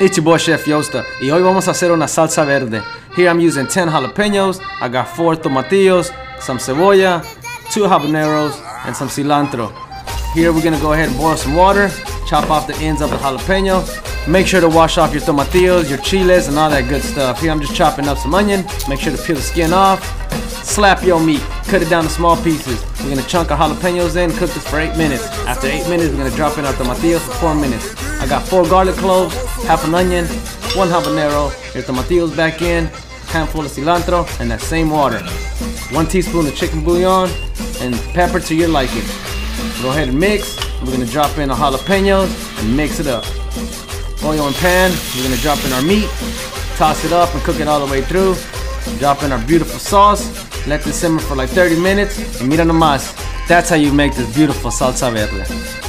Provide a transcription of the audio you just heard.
It's your boy Chef Yosta, y hoy vamos a hacer una salsa verde. Here I'm using 10 jalapenos, I got 4 tomatillos, some cebolla, 2 habaneros, and some cilantro. Here we're gonna go ahead and boil some water, chop off the ends of the jalapeno. Make sure to wash off your tomatillos, your chiles, and all that good stuff. Here I'm just chopping up some onion, make sure to peel the skin off. Slap your meat, cut it down to small pieces. We're gonna chunk our jalapenos in, cook this for 8 minutes. After 8 minutes, we're gonna drop in our tomatillos for 4 minutes. I got 4 garlic cloves, half an onion, 1 habanero, your tomatillos back in, handful of cilantro, and that same water. 1 teaspoon of chicken bouillon, and pepper to your liking. Go ahead and mix. We're gonna drop in our jalapenos and mix it up. Oil and pan, we're gonna drop in our meat, toss it up and cook it all the way through. Drop in our beautiful sauce, let this simmer for like 30 minutes, and mira nomás. That's how you make this beautiful salsa verde.